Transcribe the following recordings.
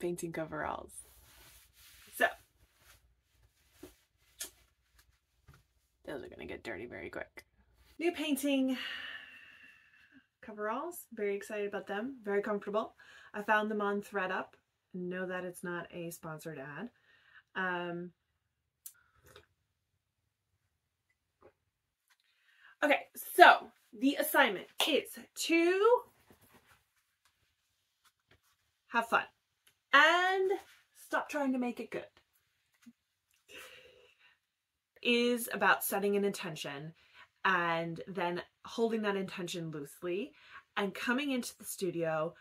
painting coveralls. So, those are going to get dirty very quick. New painting coveralls. Very excited about them. Very comfortable. I found them on ThredUp. Know that it's not a sponsored ad. Um, okay, so the assignment is to have fun and stop trying to make it good. Is about setting an intention and then holding that intention loosely and coming into the studio,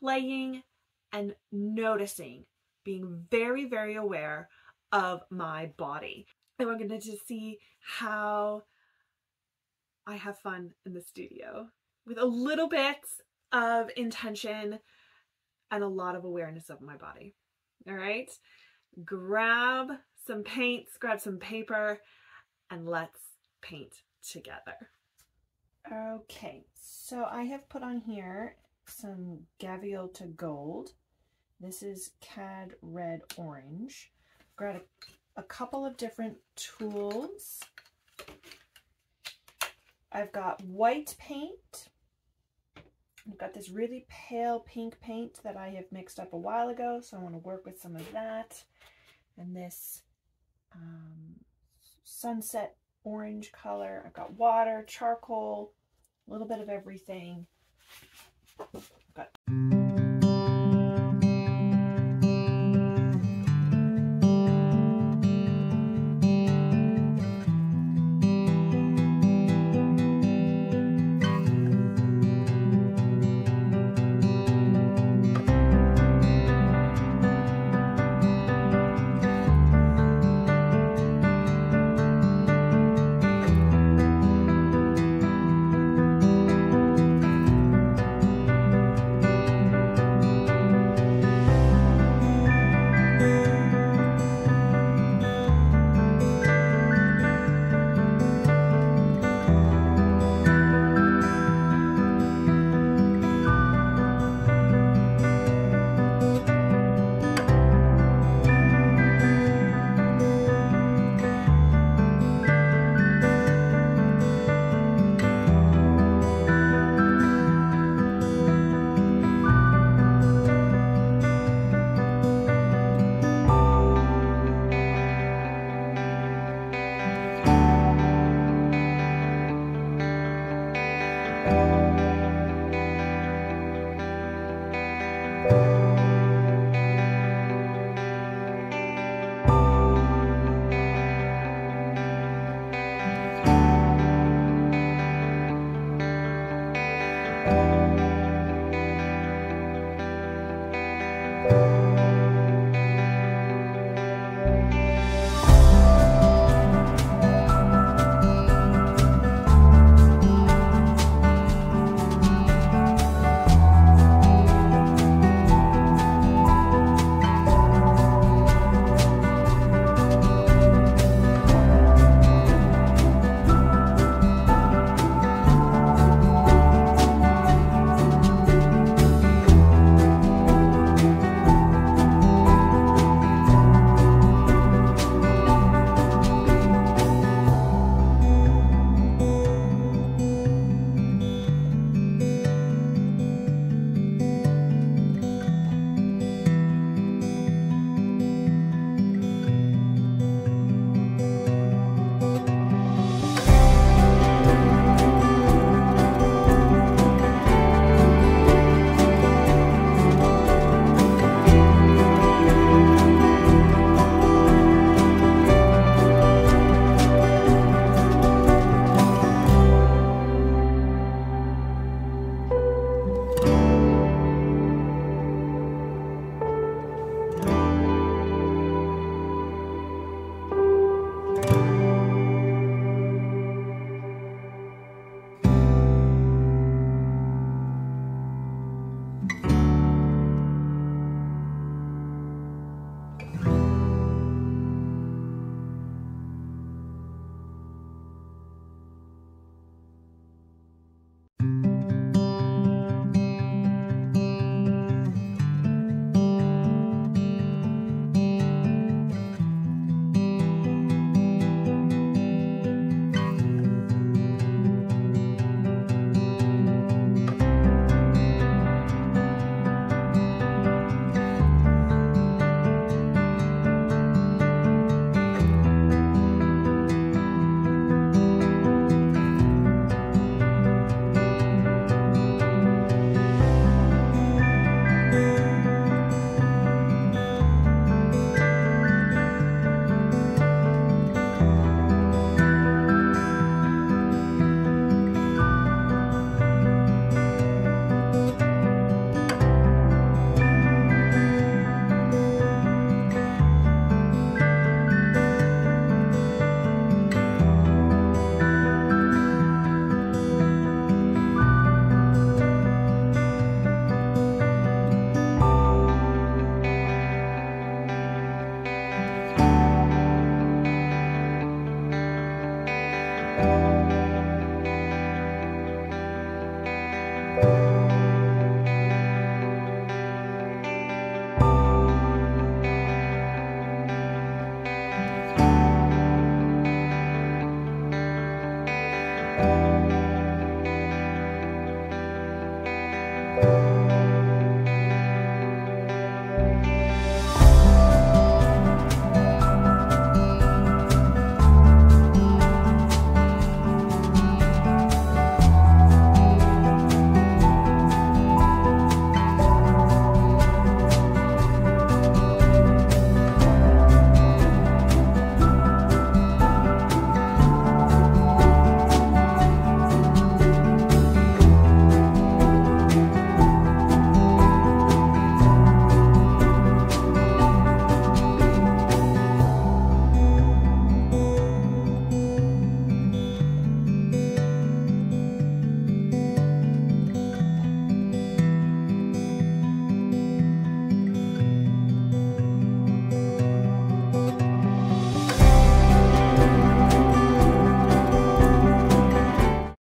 playing and noticing, being very, very aware of my body. And we're going to just see how I have fun in the studio with a little bit of intention and a lot of awareness of my body. All right, grab some paints, grab some paper, and let's paint together. Okay, so I have put on here some Gaviota Gold. This is Cad Red Orange. Got a, a couple of different tools. I've got white paint. I've got this really pale pink paint that I have mixed up a while ago, so I want to work with some of that. And this um, sunset orange color. I've got water, charcoal, a little bit of everything.